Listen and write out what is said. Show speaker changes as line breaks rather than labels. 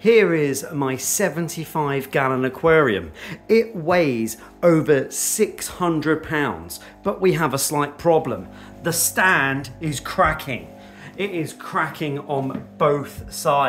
Here is my 75 gallon aquarium. It weighs over 600 pounds, but we have a slight problem. The stand is cracking. It is cracking on both sides.